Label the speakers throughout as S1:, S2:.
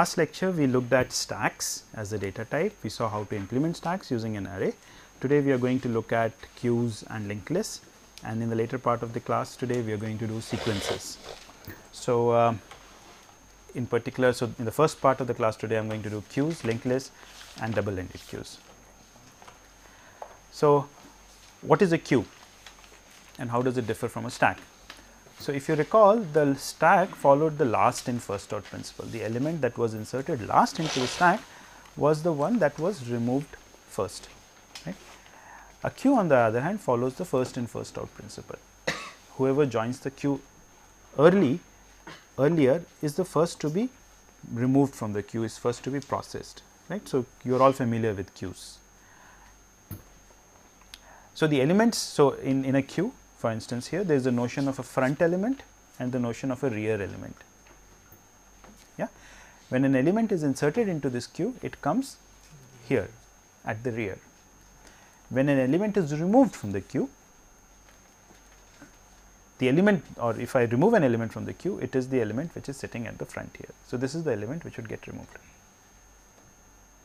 S1: last lecture we looked at stacks as a data type, we saw how to implement stacks using an array. Today we are going to look at queues and linked lists and in the later part of the class today we are going to do sequences. So, uh, in particular, so in the first part of the class today I am going to do queues, linked lists and double ended queues. So, what is a queue and how does it differ from a stack? So, if you recall the stack followed the last in first out principle. The element that was inserted last into the stack was the one that was removed first. Right? A queue on the other hand follows the first in first out principle. Whoever joins the queue early earlier is the first to be removed from the queue is first to be processed right. So, you are all familiar with queues. So, the elements so in, in a queue for instance, here there is a notion of a front element and the notion of a rear element. Yeah. When an element is inserted into this queue, it comes here at the rear. When an element is removed from the queue, the element or if I remove an element from the queue, it is the element which is sitting at the front here. So, this is the element which would get removed.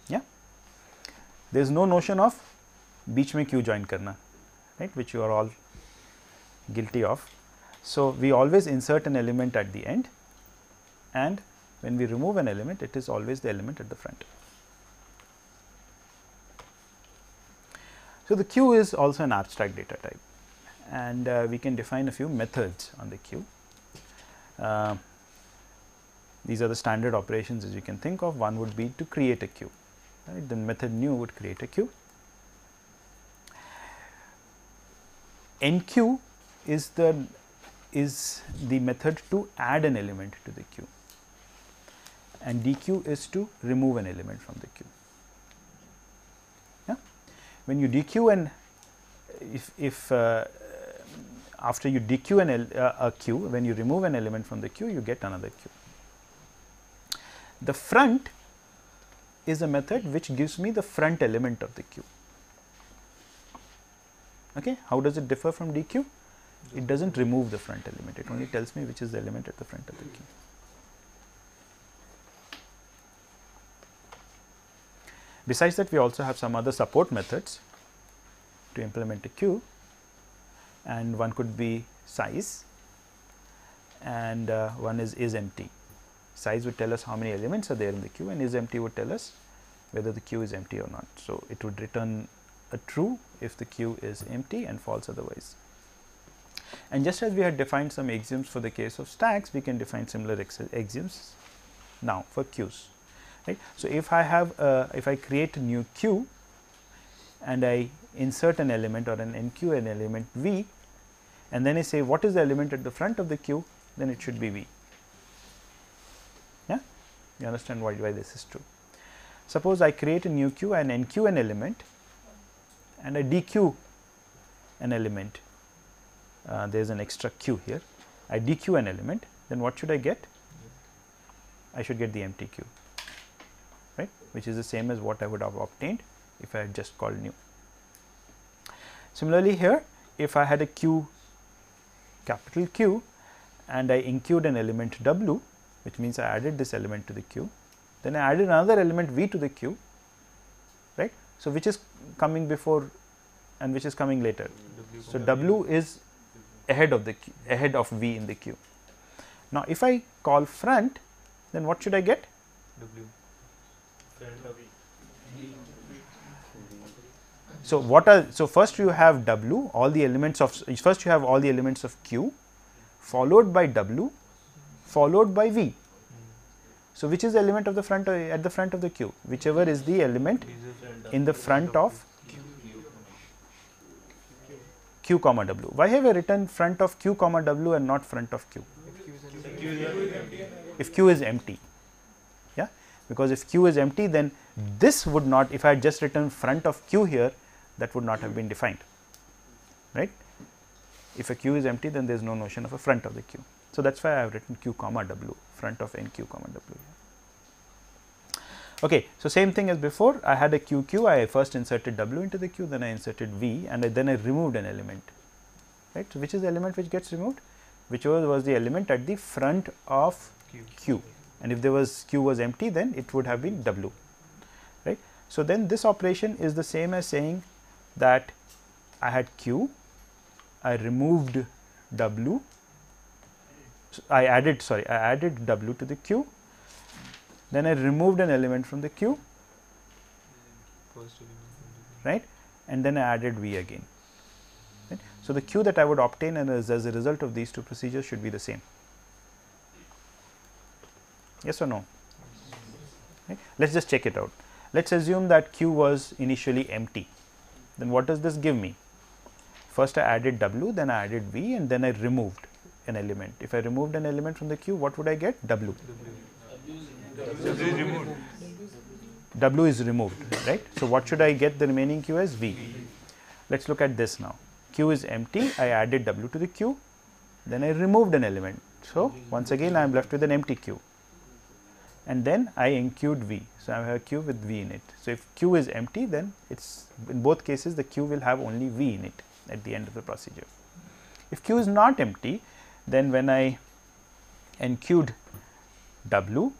S1: Yeah. There is no notion of beach mein queue join karna, right, which you are all guilty of. So, we always insert an element at the end and when we remove an element it is always the element at the front. So, the queue is also an abstract data type and uh, we can define a few methods on the queue. Uh, these are the standard operations as you can think of one would be to create a queue right the method new would create a queue. enqueue is the is the method to add an element to the queue and dequeue is to remove an element from the queue. Yeah? When you dequeue and if, if uh, after you dequeue an uh, a queue when you remove an element from the queue you get another queue. The front is a method which gives me the front element of the queue. Okay. How does it differ from dequeue? It does not remove the front element, it only tells me which is the element at the front of the queue. Besides that we also have some other support methods to implement a queue and one could be size and uh, one is is empty. Size would tell us how many elements are there in the queue and is empty would tell us whether the queue is empty or not. So, it would return a true if the queue is empty and false otherwise. And just as we had defined some axioms for the case of stacks, we can define similar axioms now for queues. Right. So, if I have if I create a new queue and I insert an element or an enqueue an element v and then I say what is the element at the front of the queue then it should be v. Yeah, you understand why, why this is true. Suppose I create a new queue and enqueue an element and I dequeue an element uh, there is an extra queue here. I dequeue an element, then what should I get? I should get the empty queue, right, which is the same as what I would have obtained if I had just called new. Similarly, here if I had a queue capital Q and I enqueued an element W, which means I added this element to the queue, then I added another element V to the queue, right. So, which is coming before and which is coming later. So, W is ahead of the queue, ahead of V in the queue. Now, if I call front, then what should I get? W. So, what are so first you have W all the elements of first you have all the elements of Q followed by W followed by V. So, which is the element of the front at the front of the queue whichever is the element in the front of q comma w. Why have I written front of q comma w and not front of q? If q is empty, yeah, because if q is empty, then this would not. If I had just written front of q here, that would not have been defined, right? If a q is empty, then there is no notion of a front of the q. So that's why I have written q comma w, front of n q comma w. Okay, so same thing as before. I had a QQ I first inserted W into the queue then I inserted V and I, then I removed an element right. So, which is the element which gets removed? Which was, was the element at the front of Q, Q. And if there was q was empty then it would have been w right. So, then this operation is the same as saying that I had q, I removed w, I added sorry I added w to the q, then I removed an element from the q right and then I added v again. Right. So, the q that I would obtain as, as a result of these two procedures should be the same. Yes or no? Right. Let us just check it out. Let us assume that q was initially empty. Then what does this give me? First I added w, then I added v and then I removed an element. If I removed an element from the q, what would I get? W. W is removed, right. So, what should I get the remaining q as V? Let us look at this now. Q is empty, I added W to the q, then I removed an element. So, once again I am left with an empty q and then I enqueued V. So, I have a q with V in it. So, if q is empty then it is in both cases the q will have only V in it at the end of the procedure. If q is not empty then when I enqueued W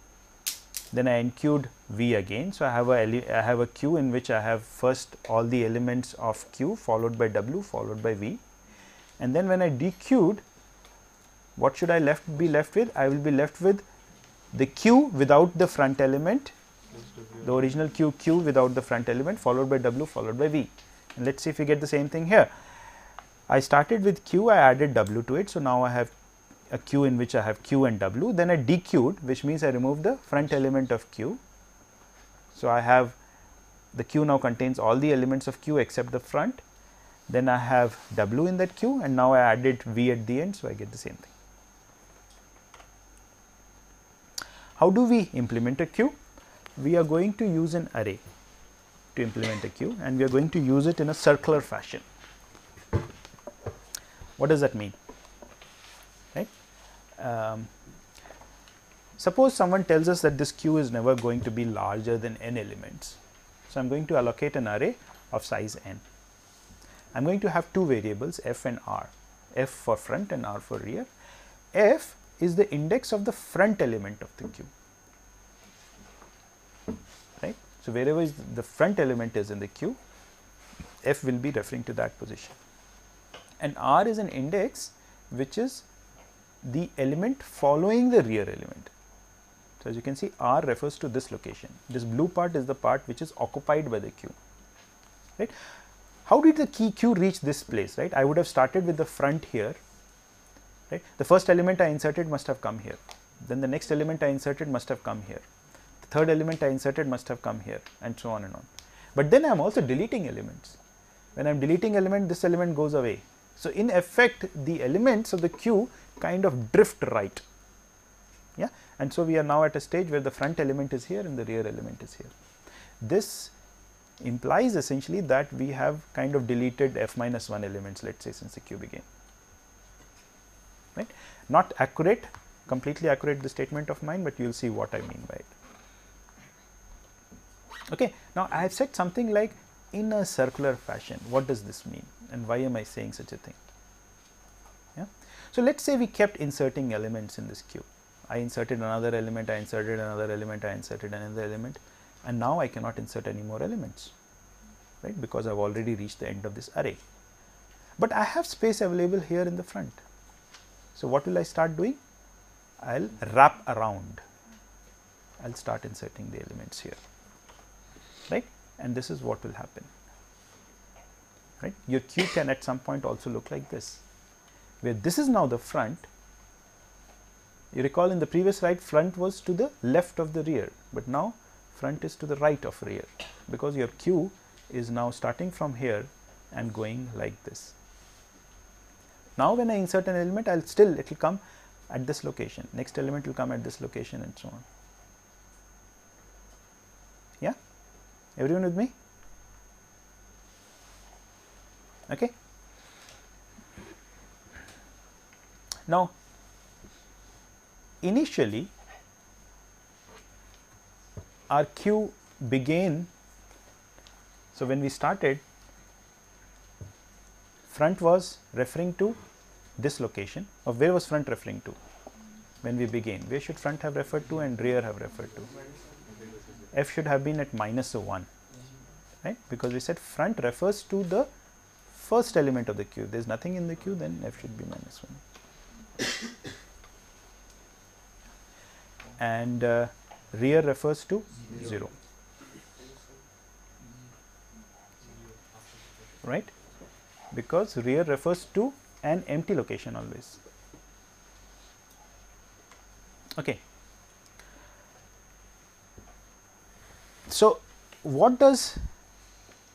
S1: then I enqueued V again. So, I have a I have a queue in which I have first all the elements of Q followed by W followed by V and then when I dequeued what should I left be left with? I will be left with the Q without the front element the original Q Q without the front element followed by W followed by V and let us see if we get the same thing here. I started with Q I added W to it. So, now I have a Q in which I have Q and W then I dequeued which means I remove the front element of Q so, I have the Q now contains all the elements of Q except the front, then I have W in that Q and now I added V at the end. So, I get the same thing. How do we implement a queue? We are going to use an array to implement a queue and we are going to use it in a circular fashion. What does that mean? Um, Suppose someone tells us that this queue is never going to be larger than n elements. So, I am going to allocate an array of size n. I am going to have two variables f and r, f for front and r for rear. f is the index of the front element of the queue, right. So, wherever the front element is in the queue, f will be referring to that position and r is an index which is the element following the rear element. So, as you can see R refers to this location, this blue part is the part which is occupied by the queue, right. How did the key q reach this place, right? I would have started with the front here, right. The first element I inserted must have come here, then the next element I inserted must have come here, the third element I inserted must have come here and so on and on. But then I am also deleting elements. When I am deleting element, this element goes away. So, in effect the elements of the queue kind of drift right, yeah and so we are now at a stage where the front element is here and the rear element is here. This implies essentially that we have kind of deleted f minus 1 elements let us say since the queue began right. Not accurate completely accurate the statement of mine, but you will see what I mean by it. Okay. Now, I have said something like in a circular fashion what does this mean and why am I saying such a thing. So, let us say we kept inserting elements in this queue I inserted another element, I inserted another element, I inserted another element and now I cannot insert any more elements right because I have already reached the end of this array. But I have space available here in the front. So, what will I start doing? I will wrap around, I will start inserting the elements here right and this is what will happen right. Your queue can at some point also look like this where this is now the front you recall in the previous slide front was to the left of the rear, but now front is to the right of rear because your queue is now starting from here and going like this. Now, when I insert an element I will still it will come at this location, next element will come at this location and so on. Yeah, everyone with me? Okay. Now, initially our queue began. So, when we started front was referring to this location or where was front referring to when we begin? Where should front have referred to and rear have referred to? f should have been at minus 1 right because we said front refers to the first element of the queue there is nothing in the queue then f should be minus 1 and uh, rear refers to 0 right? Because rear refers to an empty location always. Okay. So, what does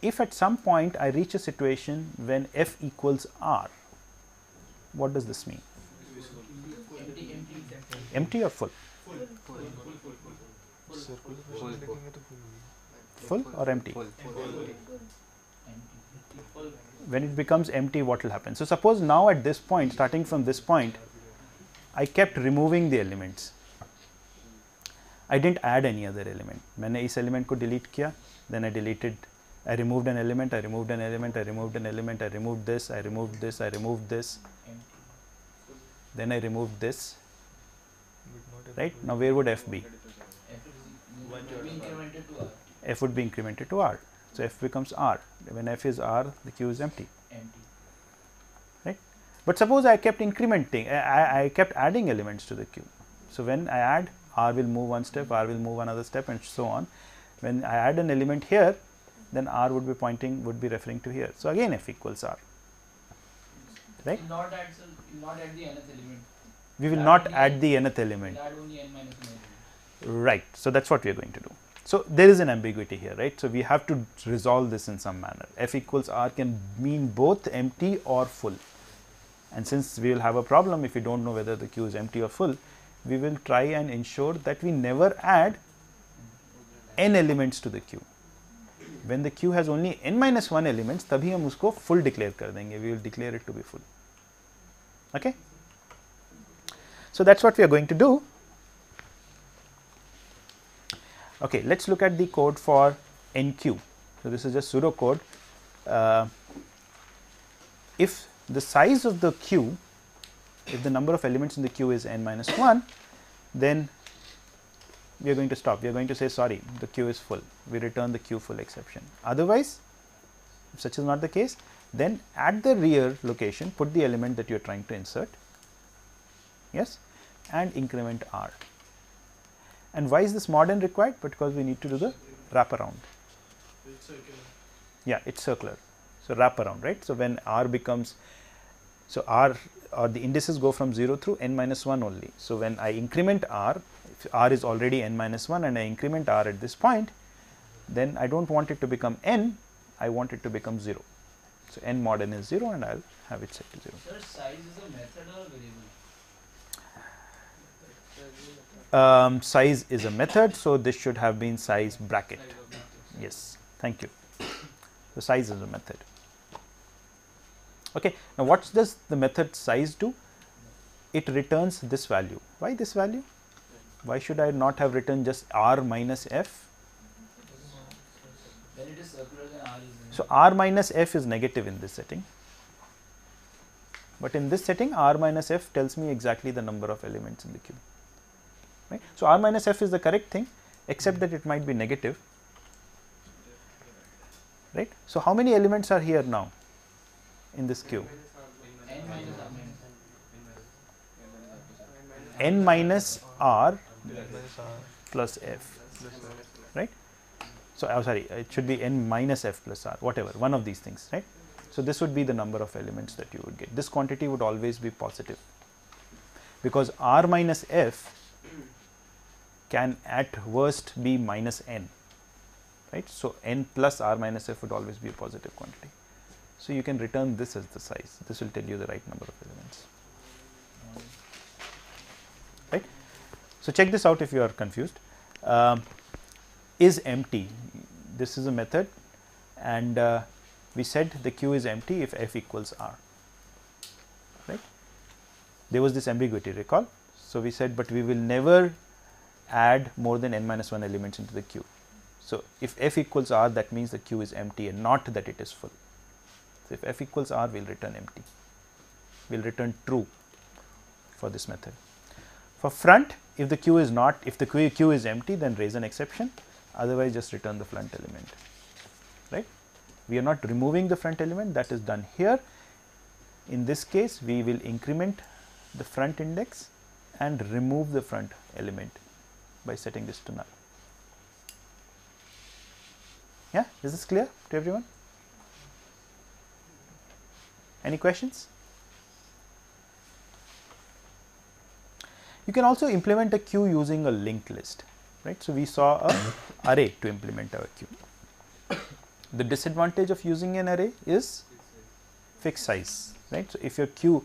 S1: if at some point I reach a situation when f equals r, what does this mean? Empty or full? Full or empty? When it becomes empty, what will happen? So, suppose now at this point, starting from this point, I kept removing the elements I didn't add any other element. मैंने इस element को delete किया, then I deleted, I removed an element, I removed an element, I removed an element, I removed this, I removed this, I removed this, then I removed this. Right now, where would f be? f would be incremented to r. So f becomes r. When f is r, the queue is empty. Right. But suppose I kept incrementing, I, I kept adding elements to the queue. So when I add R will move one step, R will move another step and so on. When I add an element here, then R would be pointing, would be referring to here. So, again f equals R, right?
S2: Not add, not add the nth element
S1: We will not add the nth element.
S2: Add only n minus
S1: Right. So, that is what we are going to do. So, there is an ambiguity here, right. So, we have to resolve this in some manner. f equals R can mean both empty or full. And since we will have a problem if we do not know whether the queue is empty or full, we will try and ensure that we never add n elements to the queue. When the queue has only n minus 1 elements, तभी हम उसको full declare कर देंगे. We will declare it to be full. Okay. So that's what we are going to do. Okay, let's look at the code for enqueue. So this is just pseudo code. Uh, if the size of the queue if the number of elements in the queue is n minus 1, then we are going to stop. We are going to say sorry, the queue is full. We return the queue full exception. Otherwise, if such is not the case, then at the rear location put the element that you are trying to insert, yes, and increment r. And why is this mod n required? Because we need to do the wraparound. It's yeah, it's circular. So wraparound, right? So when r becomes so r or the indices go from 0 through n minus 1 only. So, when I increment r, if r is already n minus 1 and I increment r at this point, then I do not want it to become n, I want it to become 0. So, n mod n is 0 and I will have it set to 0.
S2: Sir, size is a method or variable?
S1: Um, size is a method, so this should have been size bracket. Yes, thank you. The size is a method. Okay. Now, what does the method size do? It returns this value. Why this value? Why should I not have written just r minus f? So, r minus f is negative in this setting, but in this setting r minus f tells me exactly the number of elements in the queue. Right. So, r minus f is the correct thing except that it might be negative. Right. So, how many elements are here now? in this queue?
S2: n minus r
S1: plus f, right? So, I am sorry, it should be n minus f plus r, whatever, one of these things, right? So, this would be the number of elements that you would get. This quantity would always be positive because r minus f can at worst be minus n, right? So, n plus r minus f would always be a positive quantity. So, you can return this as the size, this will tell you the right number of elements, right. So, check this out if you are confused. Um, is empty, this is a method and uh, we said the queue is empty if f equals r, right. There was this ambiguity recall. So, we said, but we will never add more than n minus 1 elements into the queue. So, if f equals r that means the queue is empty and not that it is full. So, if f equals r we will return empty, we will return true for this method. For front, if the queue is not, if the queue, queue is empty, then raise an exception, otherwise just return the front element, right. We are not removing the front element that is done here. In this case, we will increment the front index and remove the front element by setting this to null. Yeah, is this clear to everyone? Any questions? You can also implement a queue using a linked list, right. So, we saw a array to implement our queue. The disadvantage of using an array is fixed size, right. So, if your queue,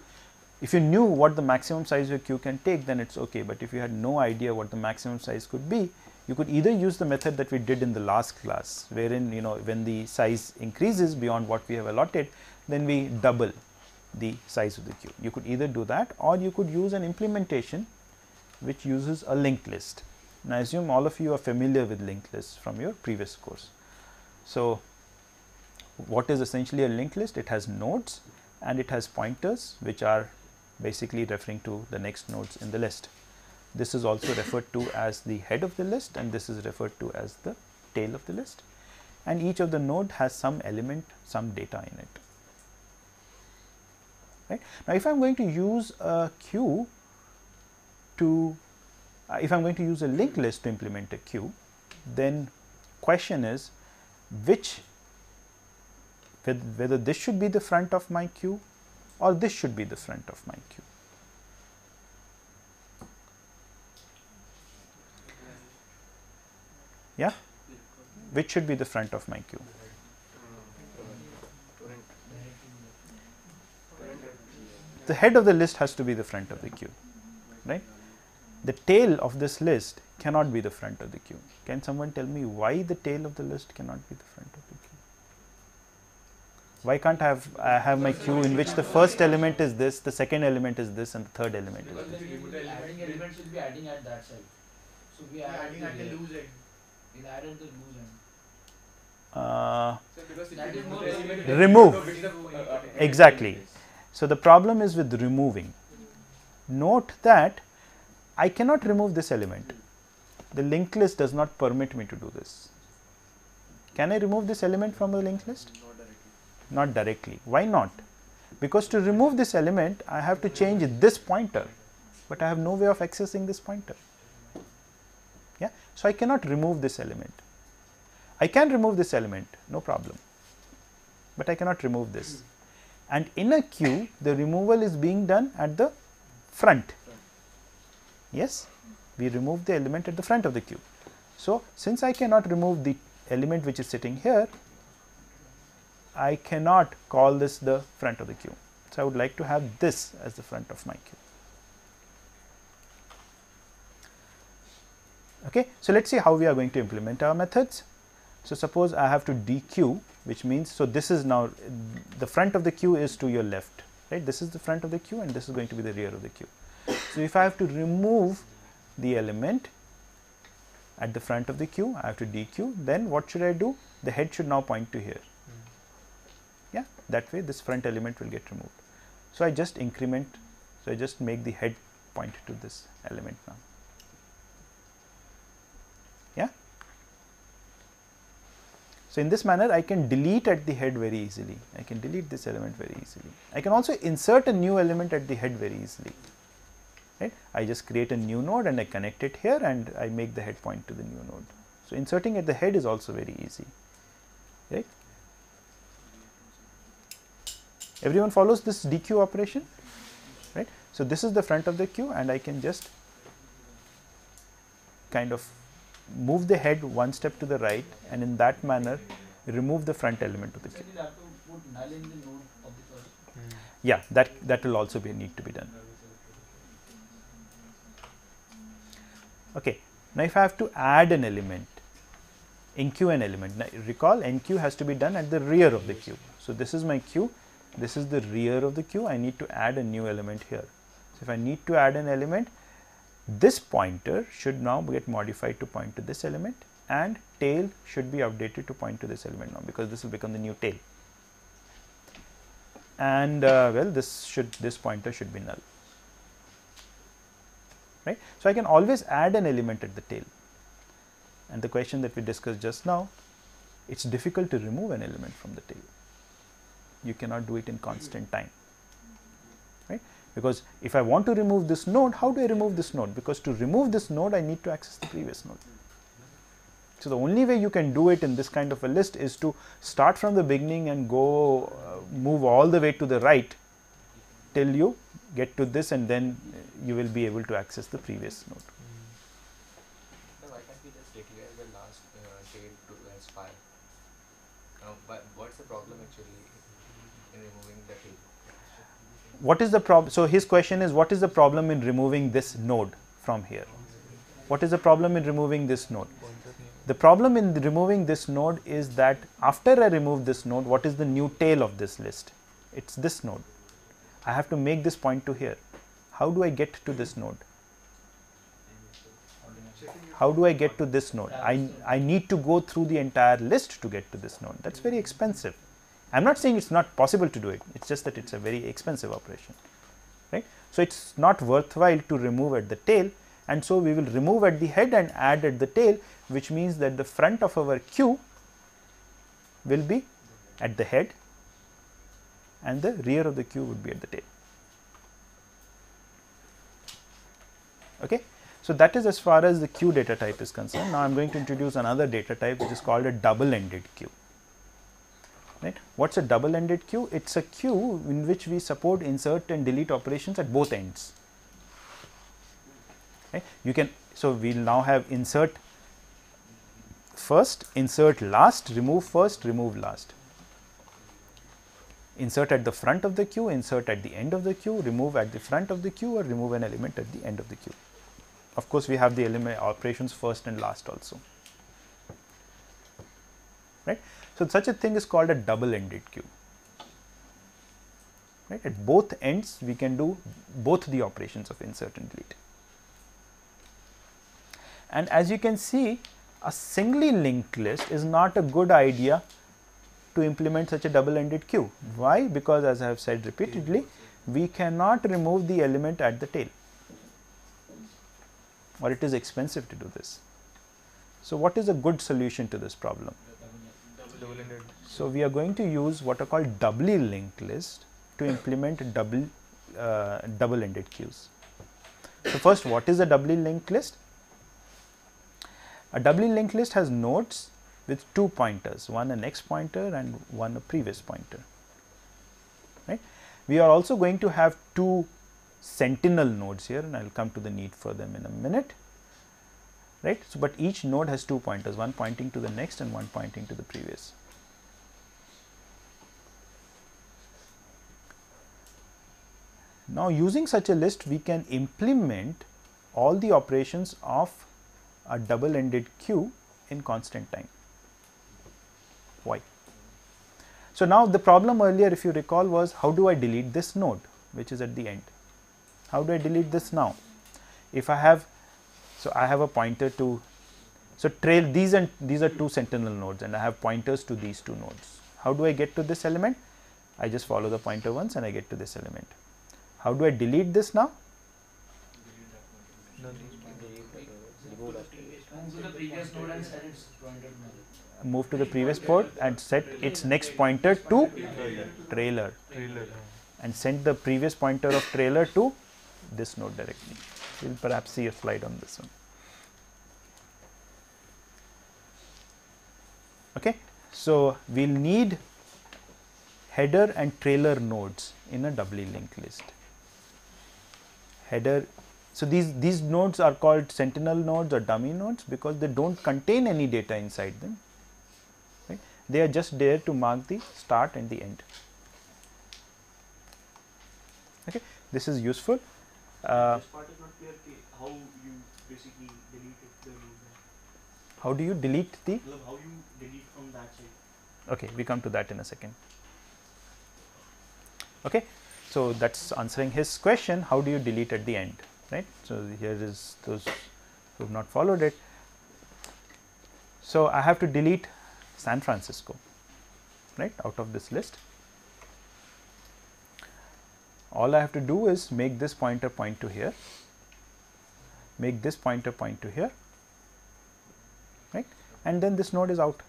S1: if you knew what the maximum size your queue can take, then it is okay, but if you had no idea what the maximum size could be, you could either use the method that we did in the last class, wherein you know when the size increases beyond what we have allotted, then we double the size of the queue. You could either do that or you could use an implementation which uses a linked list. And I assume all of you are familiar with linked lists from your previous course. So, what is essentially a linked list? It has nodes and it has pointers which are basically referring to the next nodes in the list. This is also referred to as the head of the list and this is referred to as the tail of the list and each of the node has some element, some data in it. Right. Now, if I am going to use a queue to, uh, if I am going to use a linked list to implement a queue, then question is which whether this should be the front of my queue or this should be the front of my queue. Yeah, which should be the front of my queue? The head of the list has to be the front of the queue, right? The tail of this list cannot be the front of the queue. Can someone tell me why the tail of the list cannot be the front of the? Why can't I have, I have my queue in which the first element is this, the second element is this and the third element is this?
S2: then we would adding elements will be adding at that side. So we are adding at the loose end. We'll add at the loose end.
S1: Uh,
S2: That is
S1: remove. Exactly. So, the problem is with removing. Note that I cannot remove this element. The linked list does not permit me to do this. Can I remove this element from the linked list? Not directly. Why not? Because to remove this element, I have to change this pointer, but I have no way of accessing this pointer. Yeah. So, I cannot remove this element. I can remove this element, no problem, but I cannot remove this. And in a queue, the removal is being done at the front. Yes, we remove the element at the front of the queue. So, since I cannot remove the element which is sitting here, I cannot call this the front of the queue. So, I would like to have this as the front of my queue. Okay. So, let us see how we are going to implement our methods. So, suppose I have to dequeue which means, so this is now the front of the queue is to your left right this is the front of the queue and this is going to be the rear of the queue. So, if I have to remove the element at the front of the queue I have to dequeue then what should I do the head should now point to here that way this front element will get removed. So, I just increment so I just make the head point to this element now yeah. So, in this manner I can delete at the head very easily, I can delete this element very easily. I can also insert a new element at the head very easily, right. I just create a new node and I connect it here and I make the head point to the new node. So, inserting at the head is also very easy, right. Everyone follows this dequeue operation, right. So, this is the front of the queue and I can just kind of move the head one step to the right and in that manner remove the front element of the queue.
S2: we'll have to put null in the node of the first. Hmm.
S1: Yeah, that, that will also be need to be done. Okay. Now, if I have to add an element, enqueue an element, now recall enqueue has to be done at the rear of the queue. So, this is my queue, this is the rear of the queue, I need to add a new element here. So, if I need to add an element, this pointer should now get modified to point to this element and tail should be updated to point to this element now, because this will become the new tail. And uh, well, this should this pointer should be null. right. So, I can always add an element at the tail and the question that we discussed just now it is difficult to remove an element from the tail. You cannot do it in constant time right because if I want to remove this node how do I remove this node because to remove this node I need to access the previous node. So, the only way you can do it in this kind of a list is to start from the beginning and go uh, move all the way to the right till you get to this and then you will be able to access the previous node.
S3: So why can't we just declare the last uh, tail to as 5? Uh, but what's the problem actually in removing the tail?
S1: What is the problem? So, his question is what is the problem in removing this node from here? What is the problem in removing this node? The problem in removing this node is that after I remove this node, what is the new tail of this list? It is this node. I have to make this point to here. How do I get to this node? How do I get to this node? I, I need to go through the entire list to get to this node. That is very expensive. I am not saying it is not possible to do it, it is just that it is a very expensive operation. right? So, it is not worthwhile to remove at the tail and so we will remove at the head and add at the tail which means that the front of our queue will be at the head and the rear of the queue would be at the tail. Okay. So, that is as far as the queue data type is concerned. Now, I am going to introduce another data type which is called a double ended queue. Right. What is a double ended queue? It is a queue in which we support insert and delete operations at both ends. Right. You can, so we will now have insert first, insert last, remove first, remove last. Insert at the front of the queue, insert at the end of the queue, remove at the front of the queue or remove an element at the end of the queue. Of course, we have the element operations first and last also. Right. So, such a thing is called a double ended queue. Right. At both ends, we can do both the operations of insert and delete. And as you can see, a singly linked list is not a good idea to implement such a double ended queue. Why? Because as I have said repeatedly, we cannot remove the element at the tail or it is expensive to do this. So, what is a good solution to this problem? So, we are going to use what are called doubly linked list to implement double uh, double ended queues. So, first what is a doubly linked list? A doubly linked list has nodes with two pointers, one a next pointer and one a previous pointer. Right. We are also going to have two sentinel nodes here and I will come to the need for them in a minute. Right. So, but each node has two pointers, one pointing to the next and one pointing to the previous. Now, using such a list we can implement all the operations of a double ended queue in constant time. Why? So, now the problem earlier if you recall was how do I delete this node which is at the end. How do I delete this now? If I have, so I have a pointer to, so trail these and these are two sentinel nodes and I have pointers to these two nodes. How do I get to this element? I just follow the pointer once and I get to this element. How do I delete this now? Move to the previous port and set its next pointer to trailer and send the previous pointer of trailer to this node directly. We will perhaps see a slide on this one. Okay. So, we will need header and trailer nodes in a doubly linked list. Header, so these, these nodes are called sentinel nodes or dummy nodes because they do not contain any data inside them, right. They are just there to mark the start and the end. Okay. This is useful.
S4: Uh, this part is not clear how you basically the
S1: How do you delete the?
S4: How you delete from that side.
S1: Okay, we come to that in a second. Okay, so that's answering his question. How do you delete at the end, right? So here is those who have not followed it. So I have to delete San Francisco, right, out of this list. All I have to do is make this pointer point to here make this pointer point to here right and then this node is out.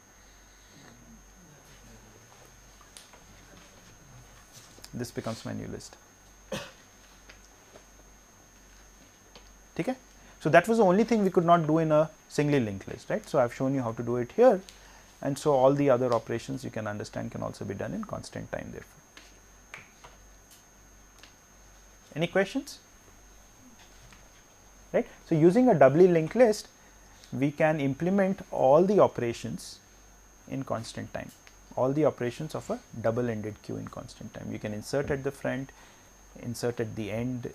S1: This becomes my new list. Okay? So, that was the only thing we could not do in a singly linked list right. So, I have shown you how to do it here and so all the other operations you can understand can also be done in constant time therefore. Any questions? Right. So, using a doubly linked list we can implement all the operations in constant time, all the operations of a double ended queue in constant time. You can insert at the front, insert at the end,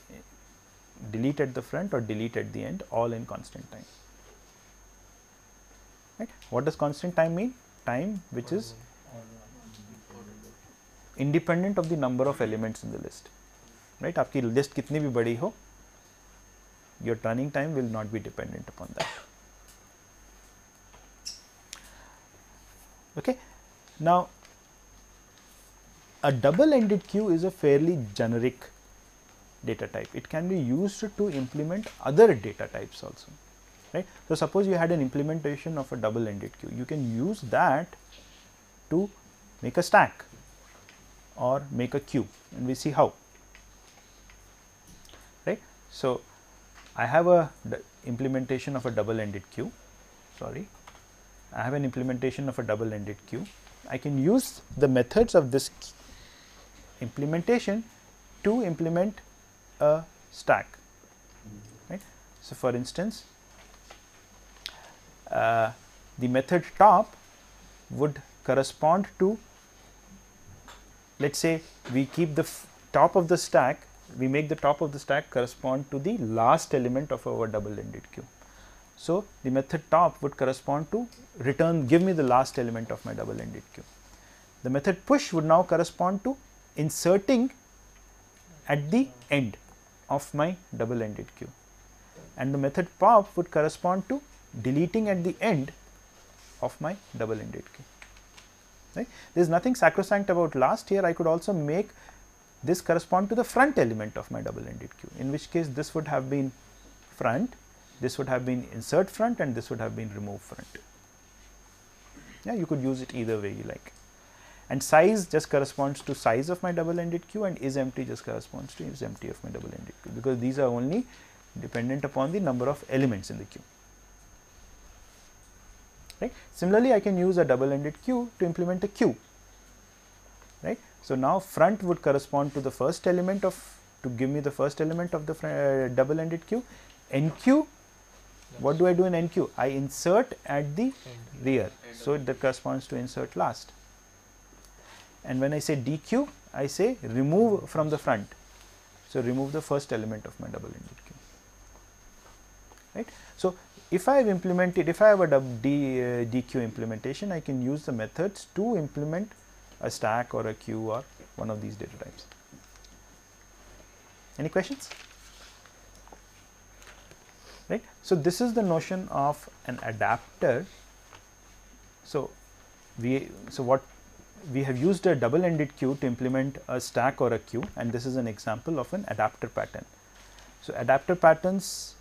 S1: delete at the front or delete at the end all in constant time. Right. What does constant time mean? Time which is independent of the number of elements in the list. Right. आपकी list कितनी भी बड़ी हो, your turning time will not be dependent upon that. Okay. Now, a double ended queue is a fairly generic data type. It can be used to implement other data types also, right. So, suppose you had an implementation of a double ended queue, you can use that to make a stack or make a queue and we see how, right. So, I have a implementation of a double ended queue, sorry, I have an implementation of a double ended queue. I can use the methods of this implementation to implement a stack right. So, for instance, uh, the method top would correspond to let us say we keep the top of the stack we make the top of the stack correspond to the last element of our double ended queue. So, the method top would correspond to return give me the last element of my double ended queue. The method push would now correspond to inserting at the end of my double ended queue and the method pop would correspond to deleting at the end of my double ended queue. Right. There is nothing sacrosanct about last here I could also make this correspond to the front element of my double ended queue in which case this would have been front this would have been insert front and this would have been remove front. Yeah, you could use it either way you like. And size just corresponds to size of my double ended queue and is empty just corresponds to is empty of my double ended queue because these are only dependent upon the number of elements in the queue. Right. Similarly, I can use a double ended queue to implement a queue. Right. So, now front would correspond to the first element of to give me the first element of the uh, double ended queue. enqueue what do I do in enqueue? I insert at the rear. So, that corresponds to insert last. And when I say dequeue, I say remove from the front. So, remove the first element of my double ended queue. Right. So, if I have implemented, if I have a D, uh, DQ implementation, I can use the methods to implement a stack or a queue or one of these data types. Any questions? right. So, this is the notion of an adapter. So, we so what we have used a double ended queue to implement a stack or a queue and this is an example of an adapter pattern. So, adapter patterns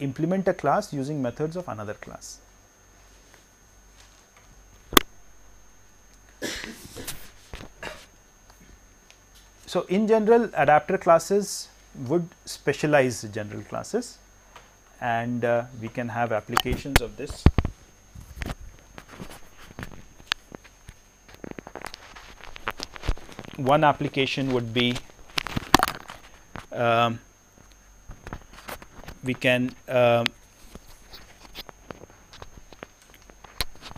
S1: implement a class using methods of another class. So, in general adapter classes would specialize general classes and uh, we can have applications of this. One application would be um, we can uh,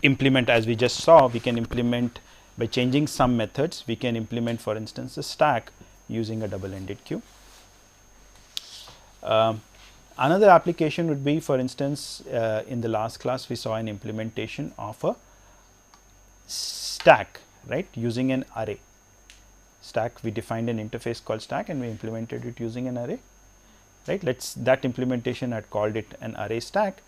S1: implement as we just saw we can implement by changing some methods we can implement for instance a stack using a double ended queue. Um, another application would be for instance, uh, in the last class we saw an implementation of a stack right using an array. Stack we defined an interface called stack and we implemented it using an array right. Let us that implementation had called it an array stack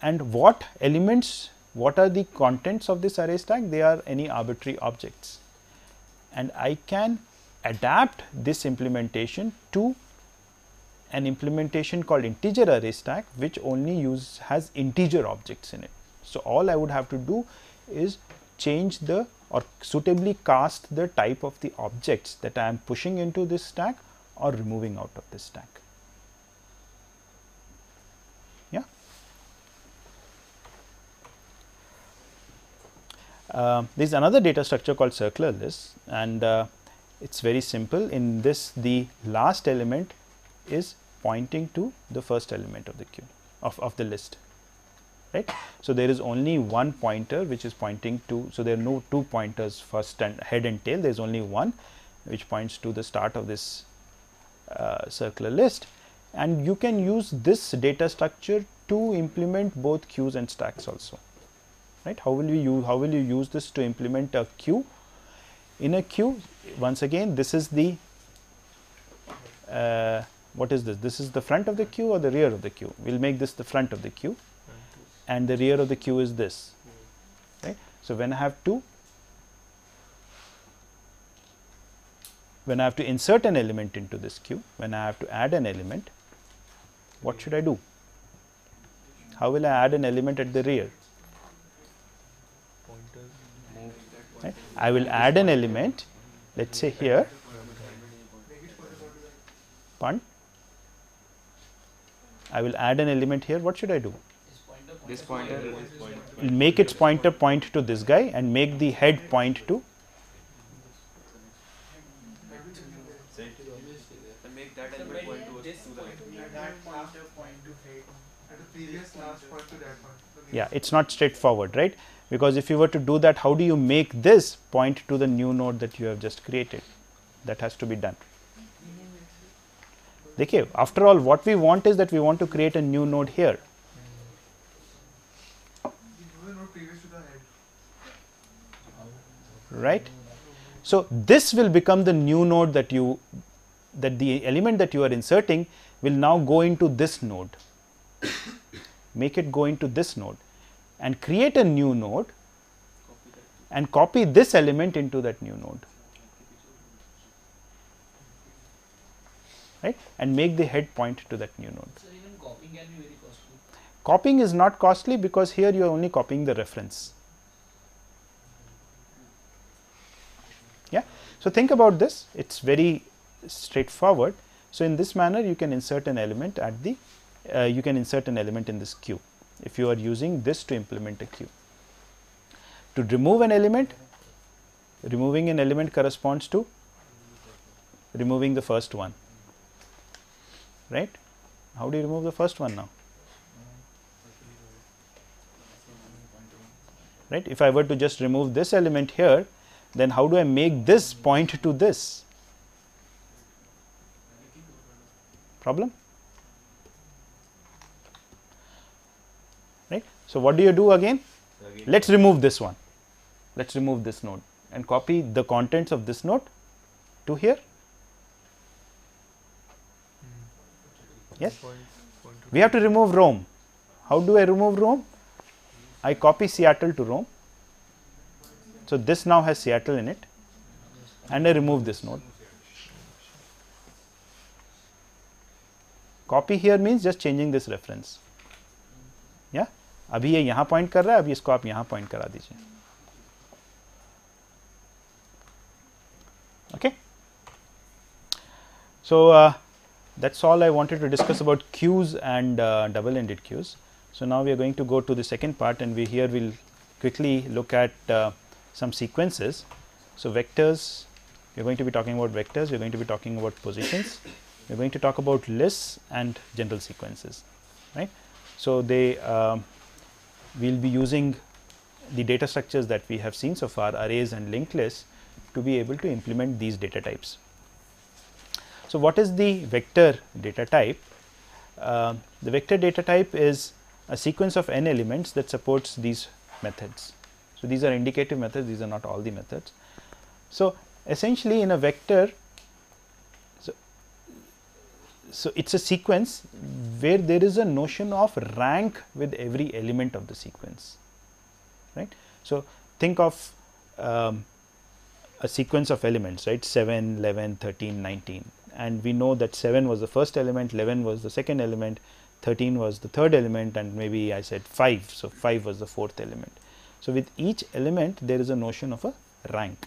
S1: and what elements what are the contents of this array stack they are any arbitrary objects and I can adapt this implementation to an implementation called integer array stack which only use has integer objects in it. So, all I would have to do is change the or suitably cast the type of the objects that I am pushing into this stack or removing out of this stack. Uh, there is another data structure called circular list and uh, it is very simple in this the last element is pointing to the first element of the queue of, of the list right. So, there is only one pointer which is pointing to. So, there are no two pointers first and head and tail there is only one which points to the start of this uh, circular list and you can use this data structure to implement both queues and stacks also right. How will you use how will you use this to implement a queue? In a queue once again this is the uh, what is this? This is the front of the queue or the rear of the queue? We will make this the front of the queue and the rear of the queue is this. Right? So, when I have to when I have to insert an element into this queue, when I have to add an element, what should I do? How will I add an element at the rear? Right? I will add an element, let us say here, punt. I will add an element here, what should I do?
S3: This pointer
S1: make its pointer point to this guy and make the head point to
S3: and make that element point to us to the left.
S2: That pointer point to head.
S5: And the previous last point to that point. So
S1: yeah it is not straightforward right because if you were to do that how do you make this point to the new node that you have just created that has to be done देखिए after all what we want is that we want to create a new node here
S5: the node previous to the head.
S1: right so this will become the new node that you that the element that you are inserting will now go into this node make it go into this node and create a new node and copy this element into that new node. Right? And make the head point to that new node.
S2: So even copying can be very costly.
S1: copying is not costly because here you are only copying the reference. Yeah? So think about this. It's very straightforward. So in this manner you can insert an element at the uh, you can insert an element in this queue if you are using this to implement a queue to remove an element removing an element corresponds to removing the first one right how do you remove the first one now right. If I were to just remove this element here, then how do I make this point to this? Problem? Right. So, what do you do again? Let us remove this one. Let us remove this node and copy the contents of this node to here. Yes. We have to remove Rome. How do I remove Rome? I copy Seattle to Rome. So, this now has Seattle in it and I remove this node. Copy here means just changing this reference. Yeah? अभी ये यहाँ point कर रहा है अभी इसको आप यहाँ पॉइंट करा दीजिए okay so uh, that's all i wanted to discuss about queues and uh, double ended queues so now we are going to go to the second part and we here will quickly look at uh, some sequences so vectors we are going to be talking about vectors we are going to be talking about positions we are going to talk about lists and general sequences right so they um, we will be using the data structures that we have seen so far arrays and linked lists to be able to implement these data types. So, what is the vector data type? Uh, the vector data type is a sequence of n elements that supports these methods. So, these are indicative methods, these are not all the methods. So, essentially in a vector, so it is a sequence where there is a notion of rank with every element of the sequence, right. So, think of um, a sequence of elements right 7 11 13 19 and we know that 7 was the first element, 11 was the second element, 13 was the third element and maybe I said 5. So, 5 was the fourth element. So, with each element there is a notion of a rank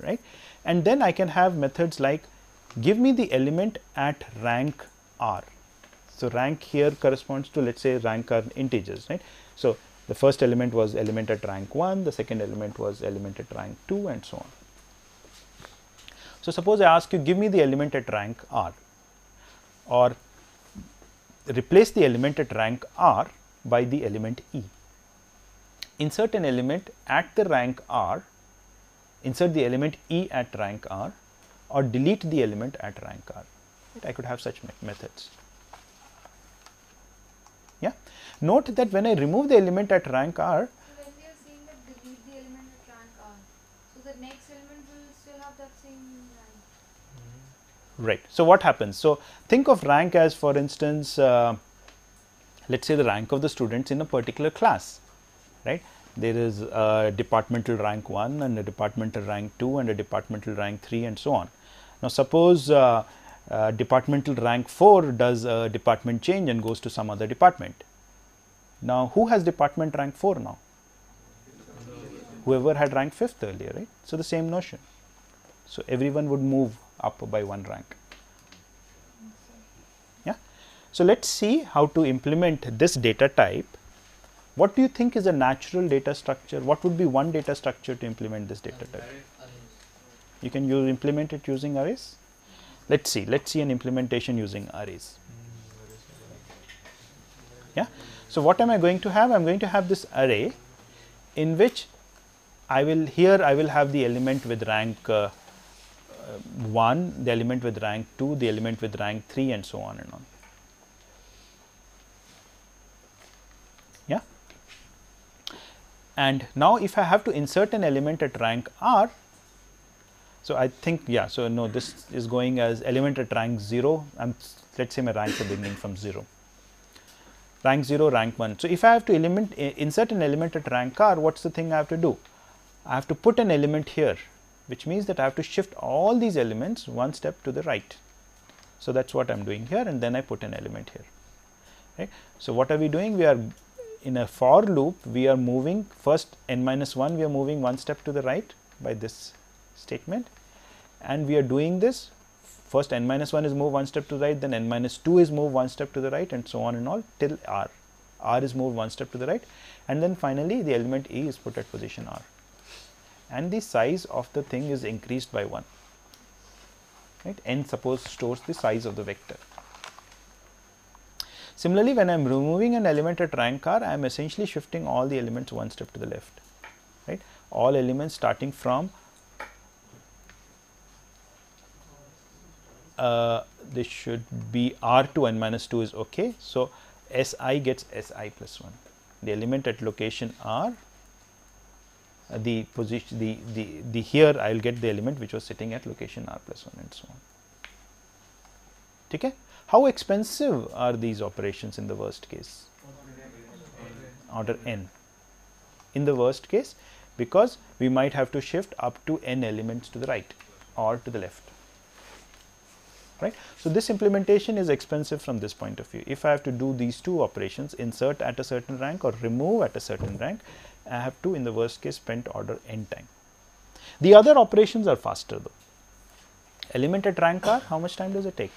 S1: right and then I can have methods like give me the element at rank r. So, rank here corresponds to let us say rank are integers right. So, the first element was element at rank 1, the second element was element at rank 2 and so on. So, suppose I ask you give me the element at rank r or replace the element at rank r by the element e. Insert an element at the rank r, insert the element e at rank r or delete the element at rank r. Right? I could have such me methods. Yeah. Note that when I remove the element at rank r,
S6: So when we are saying that delete the element at rank r, so the next element will still have that same rank.
S1: Right. So, what happens? So, think of rank as for instance, uh, let us say the rank of the students in a particular class, right. There is a departmental rank 1 and a departmental rank 2 and a departmental rank 3 and so on. Now, suppose uh, uh, departmental rank 4 does a department change and goes to some other department. Now, who has department rank 4 now? Whoever had rank 5th earlier, right. So, the same notion. So, everyone would move up by one rank. Yeah. So, let us see how to implement this data type. What do you think is a natural data structure? What would be one data structure to implement this data type? You can use implement it using arrays. Let us see, let us see an implementation using arrays. Yeah. So, what am I going to have? I am going to have this array in which I will here I will have the element with rank uh, uh, 1, the element with rank 2, the element with rank 3 and so on and on. Yeah. And now, if I have to insert an element at rank r, so I think yeah, so no this is going as element at rank 0 and let us say my ranks are beginning from 0 rank 0 rank 1. So, if I have to element insert an element at rank r what is the thing I have to do? I have to put an element here which means that I have to shift all these elements one step to the right. So, that is what I am doing here and then I put an element here. Right. So, what are we doing? We are in a for loop we are moving first n minus 1 we are moving one step to the right by this statement. And we are doing this. First n minus 1 is move one step to the right then n minus 2 is move one step to the right and so on and all till r. R is moved one step to the right. And then finally the element e is put at position r. And the size of the thing is increased by 1 right? N suppose stores the size of the vector. Similarly when i am removing an element at rank r i am essentially shifting all the elements one step to the left. Right? All elements starting from uh, this should be r to n minus 2 is okay. So, S i gets S i plus 1 the element at location r uh, the position the, the, the here I will get the element which was sitting at location r plus 1 and so on. Okay. How expensive are these operations in the worst case? Order n. In the worst case because we might have to shift up to n elements to the right or to the left right. So, this implementation is expensive from this point of view. If I have to do these two operations insert at a certain rank or remove at a certain rank, I have to in the worst case spend order n time. The other operations are faster though. Element at rank r, how much time does it take?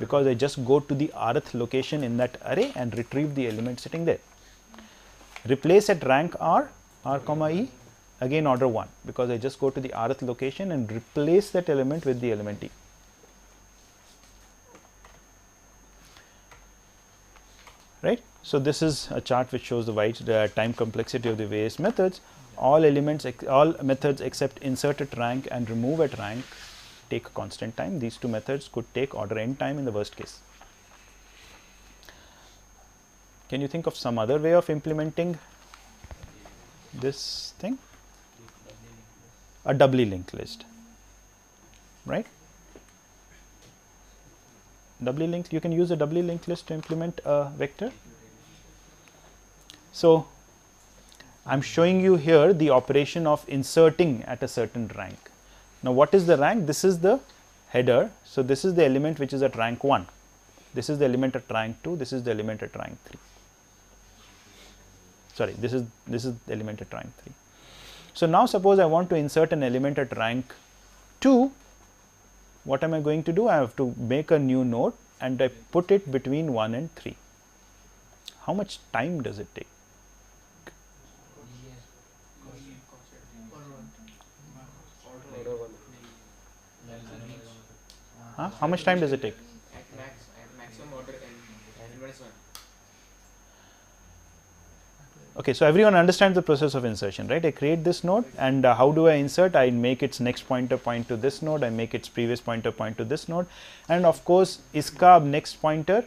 S1: Because I just go to the rth location in that array and retrieve the element sitting there. Replace at rank r, r comma e, again order 1 because I just go to the rth location and replace that element with the element e. right. So, this is a chart which shows the time complexity of the various methods. All elements, all methods except insert at rank and remove at rank take constant time. These two methods could take order n time in the worst case. Can you think of some other way of implementing this thing? A doubly linked list, right? Doubly linked you can use a doubly linked list to implement a vector. So, I am showing you here the operation of inserting at a certain rank. Now, what is the rank? This is the header. So, this is the element which is at rank 1, this is the element at rank 2, this is the element at rank 3. Sorry, this is this is the element at rank 3. So, now suppose I want to insert an element at rank 2, what am I going to do? I have to make a new node and I put it between 1 and 3. How much time does it take? Huh? How much time does it take?
S3: At max, at maximum order n, n minus 1.
S1: Okay, so everyone understands the process of insertion, right? I create this node and uh, how do I insert? I make its next pointer point to this node, I make its previous pointer point to this node and of course, ISCA next pointer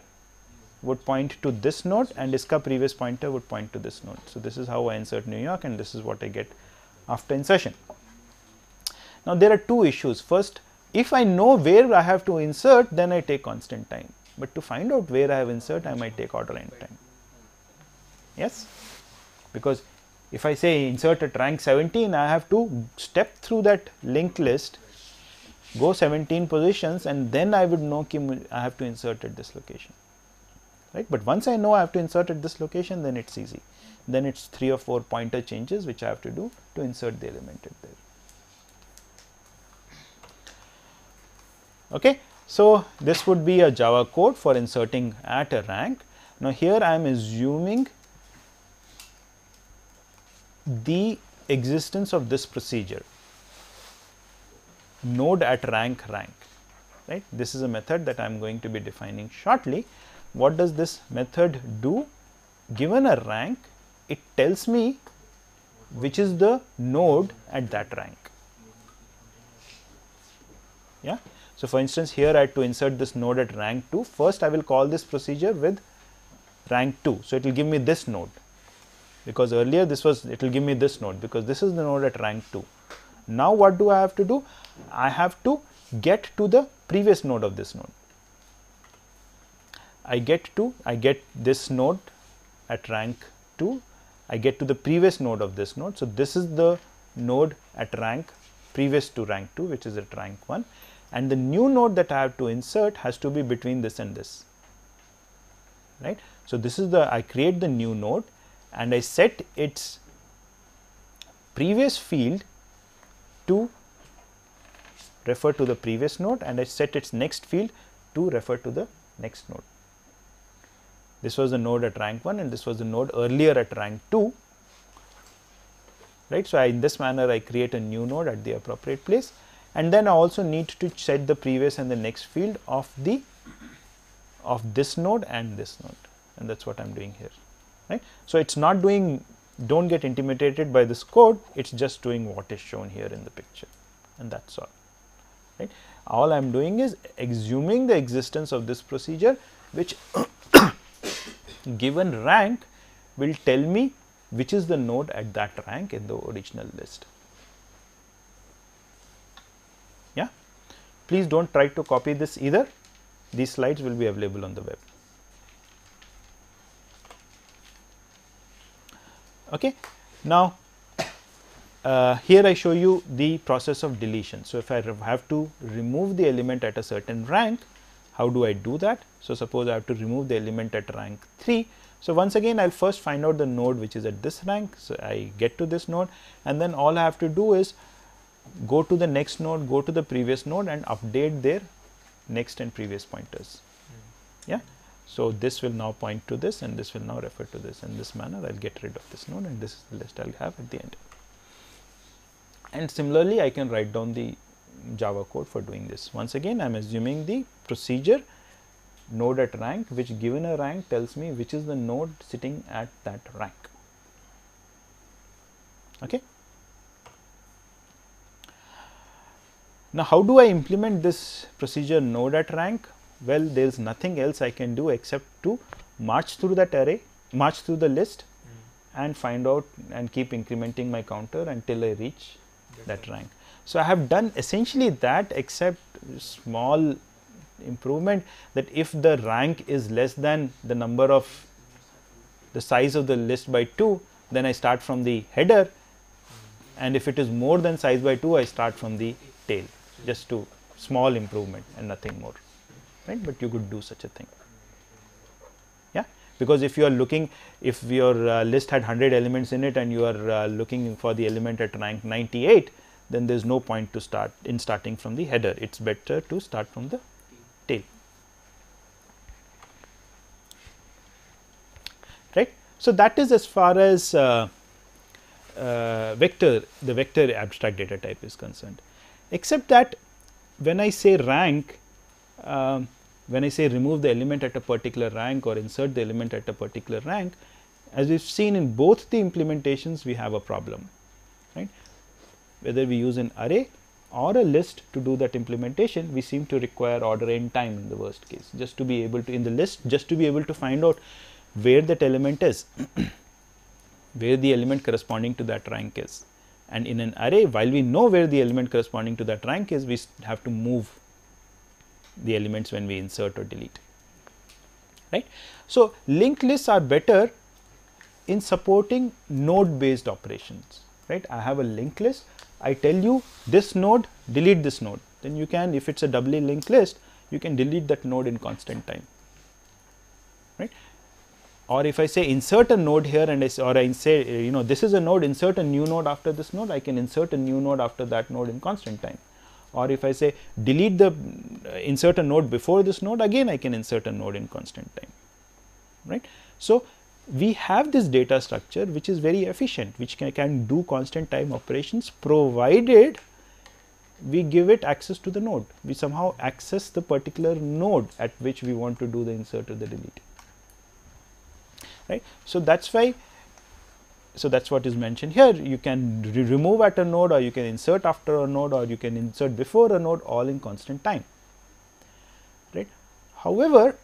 S1: would point to this node and ISCA previous pointer would point to this node. So, this is how I insert New York and this is what I get after insertion. Now, there are two issues. First, if I know where I have to insert, then I take constant time, but to find out where I have insert, I might take order n time. Yes? Because if I say insert at rank 17, I have to step through that linked list, go 17 positions and then I would know I have to insert at this location. Right? But once I know I have to insert at this location, then it's easy. Then it's 3 or 4 pointer changes which I have to do to insert the element at there. Okay. So, this would be a Java code for inserting at a rank. Now, here I am assuming the existence of this procedure. Node at rank rank right? This is a method that i am going to be defining shortly. What does this method do? Given a rank it tells me which is the node at that rank. Yeah? So for instance here i had to insert this node at rank 2 first i will call this procedure with rank 2 so it will give me this node because earlier this was it will give me this node because this is the node at rank 2. Now, what do I have to do? I have to get to the previous node of this node. I get to I get this node at rank 2, I get to the previous node of this node. So, this is the node at rank previous to rank 2 which is at rank 1 and the new node that I have to insert has to be between this and this right. So, this is the I create the new node and I set its previous field to refer to the previous node and I set its next field to refer to the next node. This was the node at rank 1 and this was the node earlier at rank 2 right. So, I, in this manner I create a new node at the appropriate place and then I also need to set the previous and the next field of the of this node and this node and that is what I am doing here right. So, it is not doing do not get intimidated by this code it is just doing what is shown here in the picture and that is all right. All I am doing is assuming the existence of this procedure which given rank will tell me which is the node at that rank in the original list. Yeah. Please do not try to copy this either, these slides will be available on the web. Okay. Now, uh, here I show you the process of deletion. So, if I have to remove the element at a certain rank, how do I do that? So, suppose I have to remove the element at rank 3. So, once again I will first find out the node which is at this rank. So, I get to this node and then all I have to do is go to the next node, go to the previous node and update their next and previous pointers. Yeah. So, this will now point to this and this will now refer to this in this manner I will get rid of this node and this is the list I will have at the end. And similarly, I can write down the Java code for doing this. Once again I am assuming the procedure node at rank which given a rank tells me which is the node sitting at that rank. Okay. Now, how do I implement this procedure node at rank? Well there is nothing else I can do except to march through that array, march through the list mm. and find out and keep incrementing my counter until I reach That's that rank. So, I have done essentially that except small improvement that if the rank is less than the number of the size of the list by 2, then I start from the header. And if it is more than size by 2, I start from the tail. Just to small improvement and nothing more right? But you could do such a thing. Yeah? Because if you are looking if your uh, list had 100 elements in it and you are uh, looking for the element at rank 98 then there is no point to start in starting from the header. It is better to start from the tail. Right? So that is as far as uh, uh, vector the vector abstract data type is concerned. Except that when I say rank um, when I say remove the element at a particular rank or insert the element at a particular rank as we have seen in both the implementations we have a problem right? Whether we use an array or a list to do that implementation we seem to require order n time in the worst case. Just to be able to in the list just to be able to find out where that element is where the element corresponding to that rank is. And in an array while we know where the element corresponding to that rank is we have to move the elements when we insert or delete. Right. So, linked lists are better in supporting node based operations. Right. I have a linked list. I tell you this node delete this node. Then you can if it is a doubly linked list you can delete that node in constant time. Right? Or if I say insert a node here and I say, or I say you know this is a node insert a new node after this node I can insert a new node after that node in constant time or if I say delete the uh, insert a node before this node again I can insert a node in constant time right. So, we have this data structure which is very efficient which can, can do constant time operations provided we give it access to the node we somehow access the particular node at which we want to do the insert or the delete right. So, that is why so that is what is mentioned here. You can re remove at a node or you can insert after a node or you can insert before a node all in constant time. Right. However,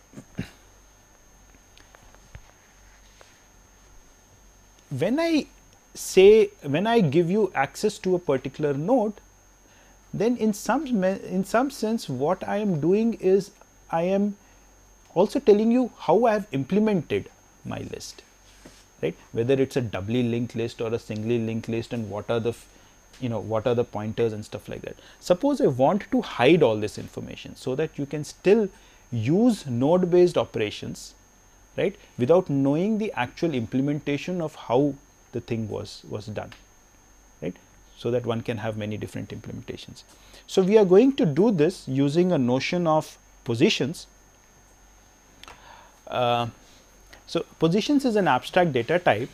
S1: when I say when I give you access to a particular node then in some in some sense what I am doing is I am also telling you how I have implemented my list right whether it is a doubly linked list or a singly linked list and what are the you know what are the pointers and stuff like that. Suppose I want to hide all this information so that you can still use node based operations right without knowing the actual implementation of how the thing was was done right so that one can have many different implementations. So, we are going to do this using a notion of positions uh, so, positions is an abstract data type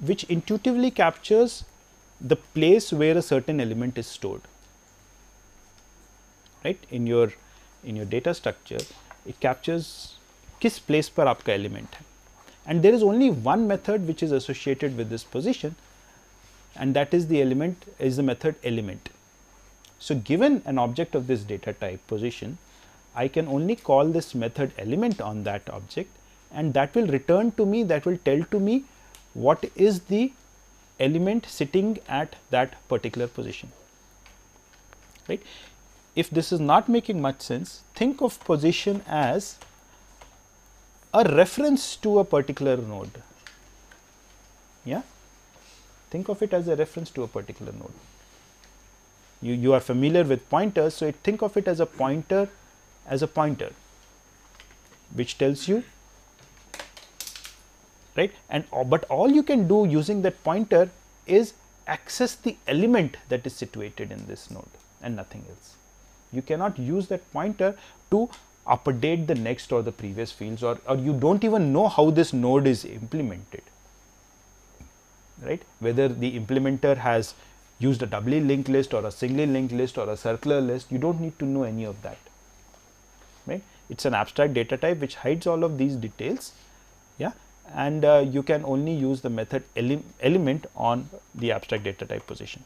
S1: which intuitively captures the place where a certain element is stored right in your in your data structure it captures किस place पर आपका element है and there is only one method which is associated with this position and that is the element is the method element. So, given an object of this data type position I can only call this method element on that object and that will return to me that will tell to me what is the element sitting at that particular position. Right. If this is not making much sense think of position as a reference to a particular node. Yeah? Think of it as a reference to a particular node. You you are familiar with pointers so think of it as a pointer as a pointer which tells you right? And uh, but all you can do using that pointer is access the element that is situated in this node and nothing else. You cannot use that pointer to update the next or the previous fields or, or you do not even know how this node is implemented right? Whether the implementer has used a doubly linked list or a singly linked list or a circular list you do not need to know any of that right? It is an abstract data type which hides all of these details and uh, you can only use the method ele element on the abstract data type position.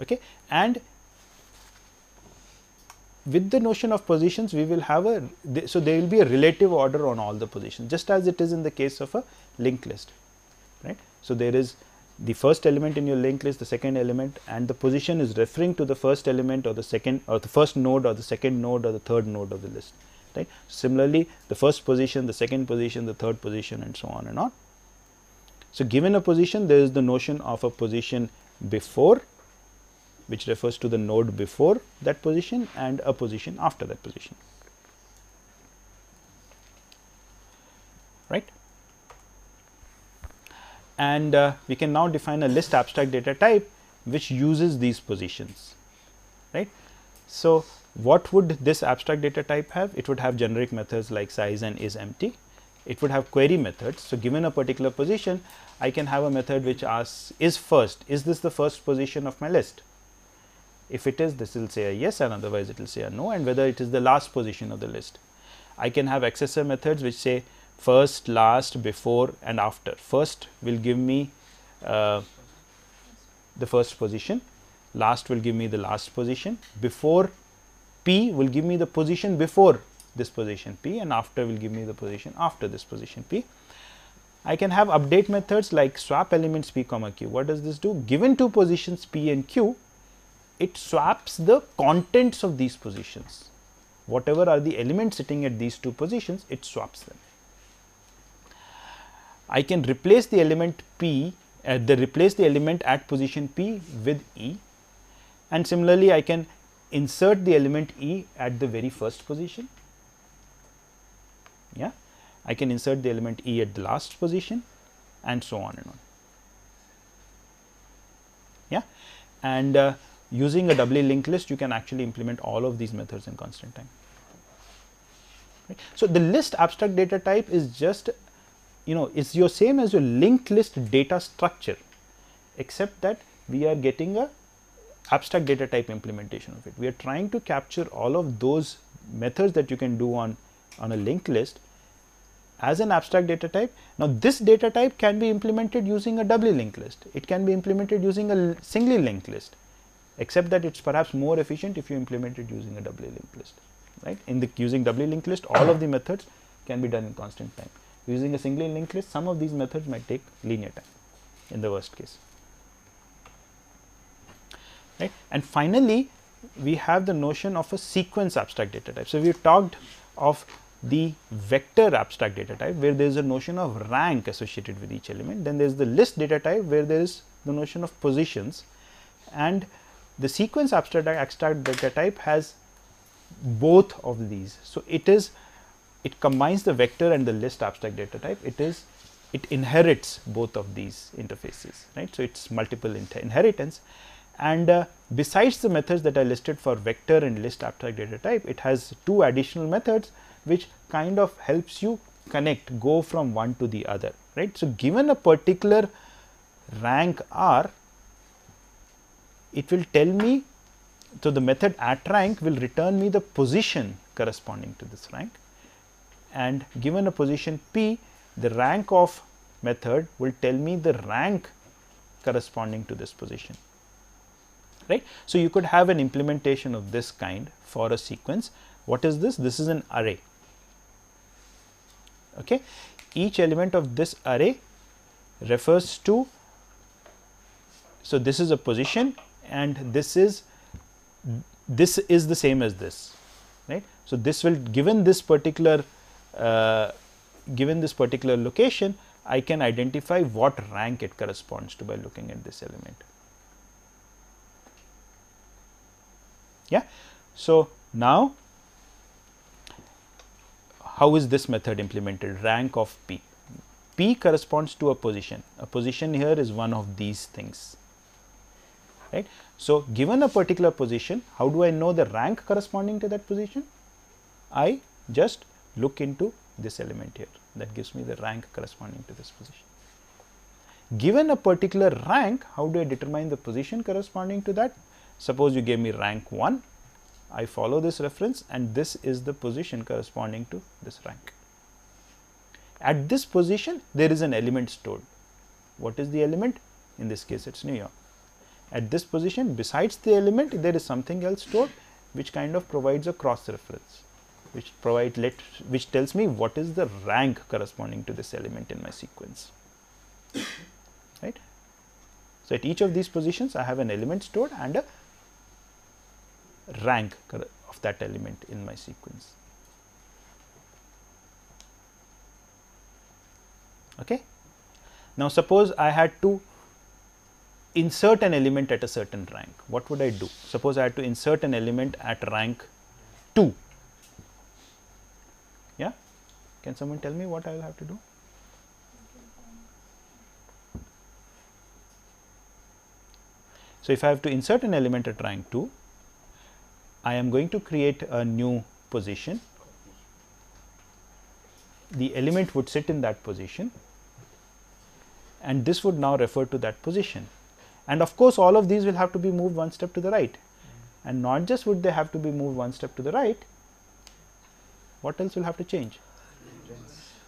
S1: Okay. And with the notion of positions we will have a so there will be a relative order on all the positions just as it is in the case of a linked list right. So, there is the first element in your linked list the second element and the position is referring to the first element or the second or the first node or the second node or the third node of the list right. Similarly, the first position, the second position, the third position and so on and on. So, given a position there is the notion of a position before which refers to the node before that position and a position after that position. Right. And uh, we can now define a list abstract data type which uses these positions. Right. So, what would this abstract data type have? It would have generic methods like size and is empty. It would have query methods. So, given a particular position, I can have a method which asks is first, is this the first position of my list? If it is, this will say a yes and otherwise it will say a no and whether it is the last position of the list. I can have accessor methods which say first, last, before and after. First will give me uh, the first position, last will give me the last position, before P will give me the position before this position P and after will give me the position after this position P. I can have update methods like swap elements P comma Q. What does this do? Given two positions P and Q, it swaps the contents of these positions. Whatever are the elements sitting at these two positions, it swaps them. I can replace the element P, uh, the replace the element at position P with E and similarly I can insert the element E at the very first position. Yeah, I can insert the element E at the last position and so on and on. Yeah, and uh, using a doubly linked list, you can actually implement all of these methods in constant time. Right. So, the list abstract data type is just you know is your same as your linked list data structure, except that we are getting a abstract data type implementation of it. We are trying to capture all of those methods that you can do on, on a linked list as an abstract data type. Now, this data type can be implemented using a doubly linked list. It can be implemented using a singly linked list, except that it is perhaps more efficient if you implement it using a doubly linked list. Right? In the using doubly linked list, all of the methods can be done in constant time. Using a singly linked list, some of these methods might take linear time in the worst case right. And finally, we have the notion of a sequence abstract data type. So, we talked of the vector abstract data type where there is a notion of rank associated with each element, then there is the list data type where there is the notion of positions and the sequence abstract, abstract data type has both of these. So, it is it combines the vector and the list abstract data type, it is it inherits both of these interfaces, right. So, it is multiple inheritance and uh, besides the methods that are listed for vector and list abstract data type, it has two additional methods which kind of helps you connect go from one to the other right. So, given a particular rank r, it will tell me so the method at rank will return me the position corresponding to this rank and given a position p the rank of method will tell me the rank corresponding to this position right. So, you could have an implementation of this kind for a sequence. What is this? This is an array. Okay. Each element of this array refers to, so this is a position and this is this is the same as this right. So, this will given this particular uh, given this particular location I can identify what rank it corresponds to by looking at this element. Yeah. So, now how is this method implemented rank of p? p corresponds to a position, a position here is one of these things right. So, given a particular position how do I know the rank corresponding to that position? I just look into this element here that gives me the rank corresponding to this position. Given a particular rank how do I determine the position corresponding to that? Suppose you gave me rank 1, I follow this reference and this is the position corresponding to this rank. At this position there is an element stored. What is the element? In this case it is New York. At this position besides the element there is something else stored which kind of provides a cross reference which provide let which tells me what is the rank corresponding to this element in my sequence right. So, at each of these positions I have an element stored and a rank of that element in my sequence. Okay. Now, suppose I had to insert an element at a certain rank, what would I do? Suppose I had to insert an element at rank 2. Yeah? Can someone tell me what I will have to do? So, if I have to insert an element at rank 2, I am going to create a new position. The element would sit in that position and this would now refer to that position. And of course, all of these will have to be moved one step to the right and not just would they have to be moved one step to the right, what else will have to change?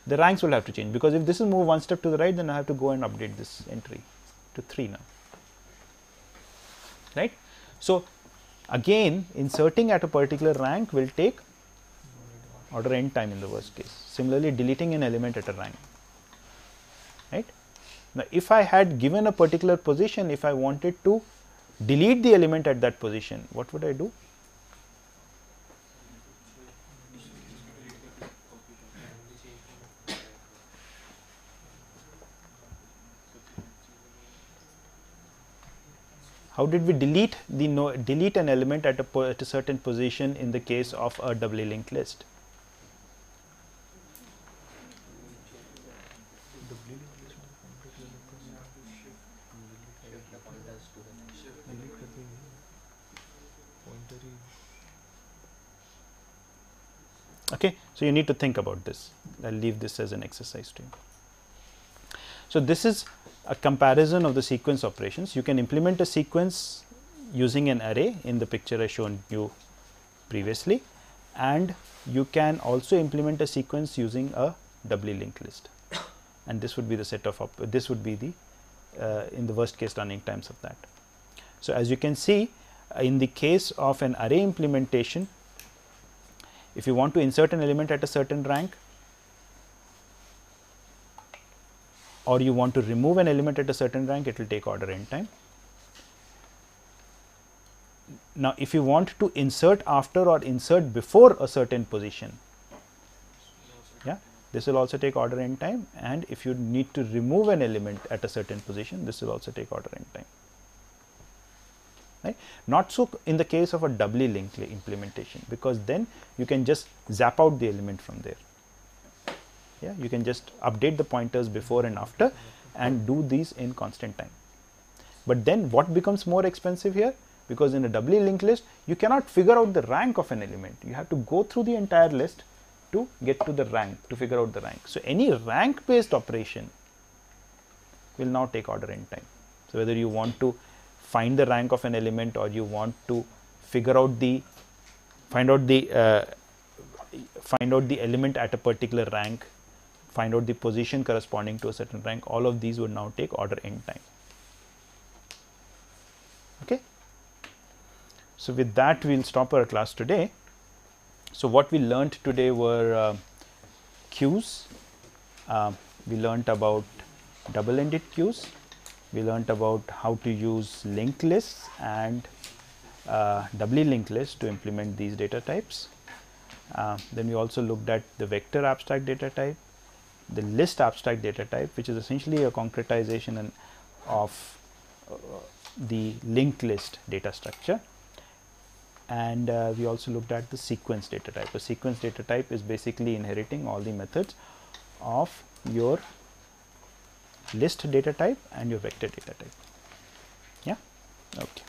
S1: The ranks will have to change because if this is moved one step to the right then I have to go and update this entry to 3 now right. So, again inserting at a particular rank will take order n time in the worst case. Similarly, deleting an element at a rank right. Now, if I had given a particular position if I wanted to delete the element at that position what would I do? How did we delete the no, delete an element at a, at a certain position in the case of a doubly linked list? Okay. So, you need to think about this. I will leave this as an exercise to you. So, this is a comparison of the sequence operations. You can implement a sequence using an array in the picture I shown you previously and you can also implement a sequence using a doubly linked list and this would be the set of this would be the uh, in the worst case running times of that. So, as you can see uh, in the case of an array implementation if you want to insert an element at a certain rank or you want to remove an element at a certain rank, it will take order n time. Now, if you want to insert after or insert before a certain position, yeah, this will also take order n time and if you need to remove an element at a certain position, this will also take order n time. Right. Not so in the case of a doubly linked implementation, because then you can just zap out the element from there yeah you can just update the pointers before and after and do these in constant time. But then what becomes more expensive here? Because in a doubly linked list you cannot figure out the rank of an element. You have to go through the entire list to get to the rank to figure out the rank. So any rank based operation will now take order n time. So whether you want to find the rank of an element or you want to figure out the find out the uh, find out the element at a particular rank find out the position corresponding to a certain rank, all of these would now take order n time. Okay. So, with that we will stop our class today. So, what we learnt today were uh, queues, uh, we learnt about double ended queues, we learnt about how to use linked lists and uh, doubly linked lists to implement these data types. Uh, then we also looked at the vector abstract data type, the list abstract data type which is essentially a concretization of uh, the linked list data structure and uh, we also looked at the sequence data type. A sequence data type is basically inheriting all the methods of your list data type and your vector data type. Yeah, okay.